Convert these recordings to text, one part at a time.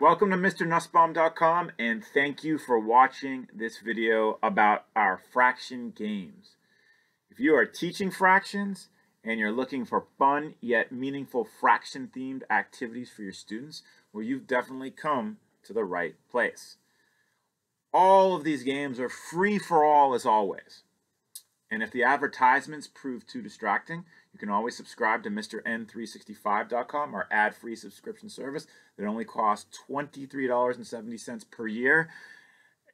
Welcome to MrNussbaum.com and thank you for watching this video about our fraction games. If you are teaching fractions and you're looking for fun yet meaningful fraction themed activities for your students, well you've definitely come to the right place. All of these games are free for all as always. And if the advertisements prove too distracting, you can always subscribe to MrN365.com, our ad-free subscription service that only costs $23.70 per year.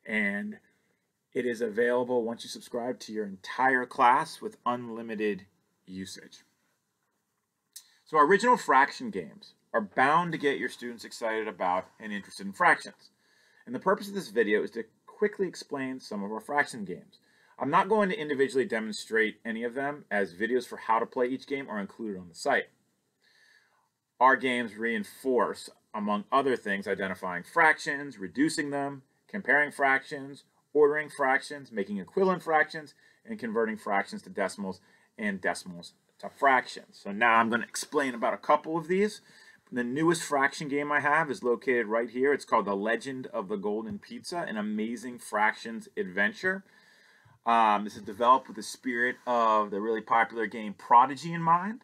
And it is available once you subscribe to your entire class with unlimited usage. So our original fraction games are bound to get your students excited about and interested in fractions. And the purpose of this video is to quickly explain some of our fraction games. I'm not going to individually demonstrate any of them as videos for how to play each game are included on the site. Our games reinforce, among other things, identifying fractions, reducing them, comparing fractions, ordering fractions, making equivalent fractions, and converting fractions to decimals and decimals to fractions. So now I'm going to explain about a couple of these. The newest fraction game I have is located right here. It's called The Legend of the Golden Pizza, an amazing fractions adventure. Um, this is developed with the spirit of the really popular game Prodigy in mind.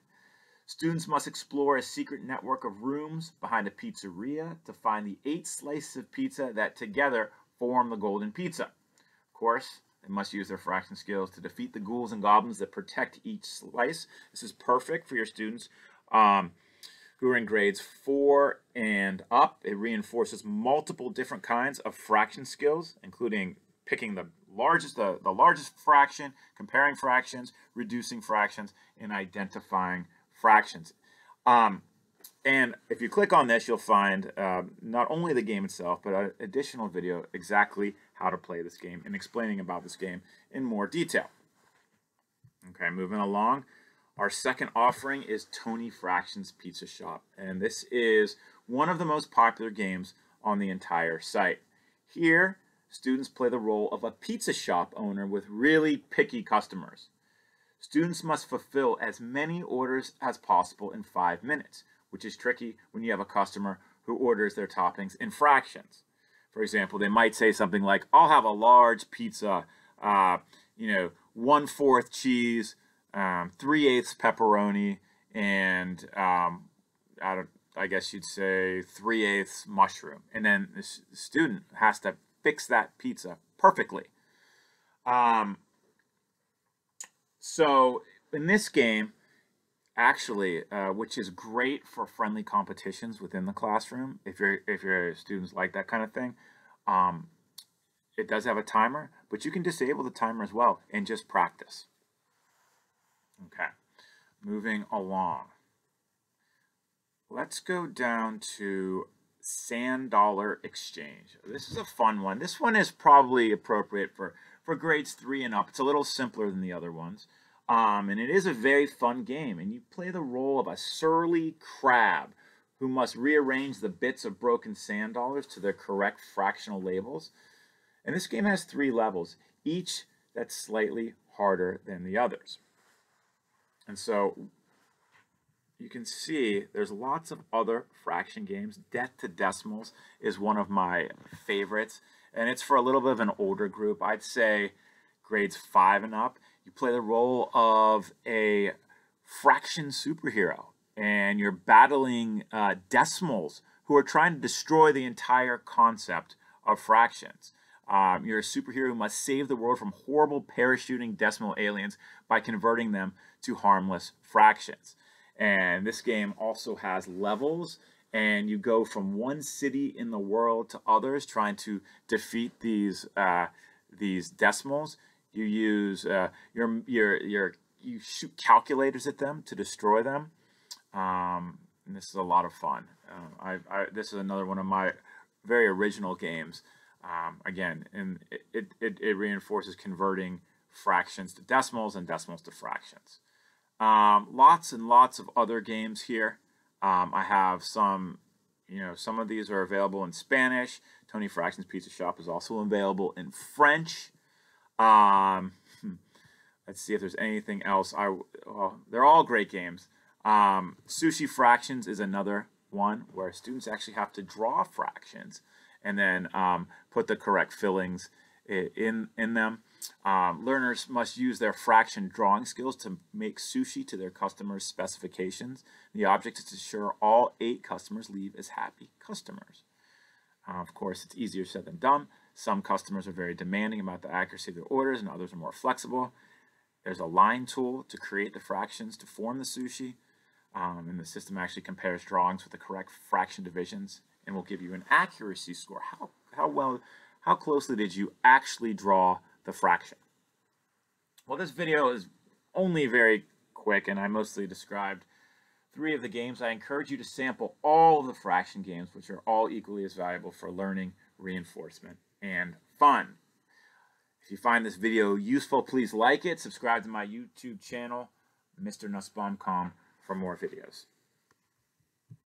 Students must explore a secret network of rooms behind a pizzeria to find the eight slices of pizza that together form the golden pizza. Of course, they must use their fraction skills to defeat the ghouls and goblins that protect each slice. This is perfect for your students um, who are in grades four and up. It reinforces multiple different kinds of fraction skills, including picking the largest the, the largest fraction, comparing fractions, reducing fractions, and identifying fractions. Um, and if you click on this, you'll find uh, not only the game itself, but an additional video exactly how to play this game and explaining about this game in more detail. Okay, moving along. Our second offering is Tony Fractions Pizza Shop, and this is one of the most popular games on the entire site. Here, students play the role of a pizza shop owner with really picky customers. Students must fulfill as many orders as possible in five minutes, which is tricky when you have a customer who orders their toppings in fractions. For example, they might say something like, I'll have a large pizza, uh, you know, one-fourth cheese, um, three-eighths pepperoni, and um, I, I guess you'd say three-eighths mushroom. And then the student has to fix that pizza perfectly. Um, so in this game, actually, uh, which is great for friendly competitions within the classroom, if your if your students like that kind of thing, um, it does have a timer, but you can disable the timer as well and just practice. Okay, moving along. Let's go down to Sand Dollar Exchange. This is a fun one. This one is probably appropriate for, for grades three and up. It's a little simpler than the other ones. Um, and it is a very fun game. And you play the role of a surly crab who must rearrange the bits of broken sand dollars to their correct fractional labels. And this game has three levels, each that's slightly harder than the others. And so you can see there's lots of other fraction games. Death to Decimals is one of my favorites, and it's for a little bit of an older group. I'd say grades five and up. You play the role of a fraction superhero, and you're battling uh, decimals who are trying to destroy the entire concept of fractions. Um, you're a superhero who must save the world from horrible parachuting decimal aliens by converting them to harmless fractions. And this game also has levels, and you go from one city in the world to others trying to defeat these uh, these decimals. You use uh, your your your you shoot calculators at them to destroy them. Um, and this is a lot of fun. Uh, I, I, this is another one of my very original games. Um, again, and it, it, it reinforces converting fractions to decimals and decimals to fractions. Um, lots and lots of other games here. Um, I have some, you know, some of these are available in Spanish. Tony Fractions Pizza Shop is also available in French. Um, hmm, let's see if there's anything else. I well, they're all great games. Um, Sushi Fractions is another one where students actually have to draw fractions and then um, put the correct fillings in, in them. Um, learners must use their fraction drawing skills to make sushi to their customers' specifications. The object is to ensure all eight customers leave as happy customers. Uh, of course, it's easier said than done. Some customers are very demanding about the accuracy of their orders and others are more flexible. There's a line tool to create the fractions to form the sushi. Um, and the system actually compares drawings with the correct fraction divisions and will give you an accuracy score. How, how well, how closely did you actually draw the fraction? Well, this video is only very quick and I mostly described three of the games. I encourage you to sample all of the fraction games, which are all equally as valuable for learning, reinforcement, and fun. If you find this video useful, please like it, subscribe to my YouTube channel, Mr. Nussbaum.com for more videos.